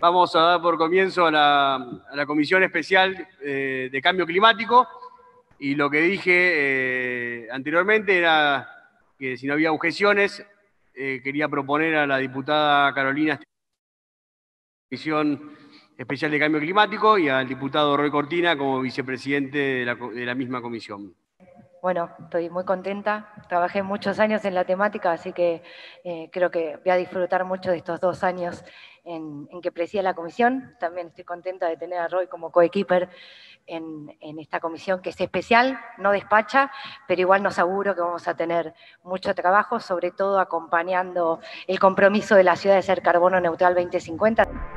Vamos a dar por comienzo a la, Comisión Especial eh, de Cambio Climático y lo que dije eh, anteriormente era que si no había objeciones, eh, quería proponer a la diputada Carolina Comisión Especial de Cambio Climático y al diputado Roy Cortina como vicepresidente de la misma comisión. Bueno, estoy muy contenta. Trabajé muchos años en la temática, así que eh, creo que voy a disfrutar mucho de estos dos años en, que presida la comisión. También estoy contenta de tener a Roy como coequiper en, en, esta comisión que es especial, no despacha, pero igual nos aseguro que vamos a tener mucho trabajo, sobre todo acompañando el compromiso de la ciudad de ser carbono neutral 2050.